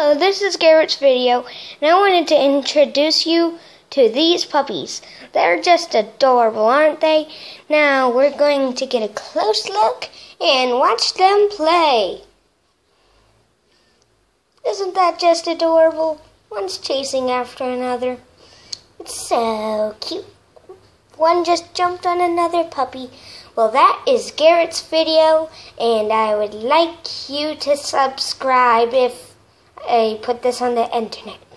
Hello, this is Garrett's video, and I wanted to introduce you to these puppies. They're just adorable, aren't they? Now we're going to get a close look and watch them play. Isn't that just adorable? One's chasing after another. It's so cute. One just jumped on another puppy. Well, that is Garrett's video, and I would like you to subscribe if I put this on the internet.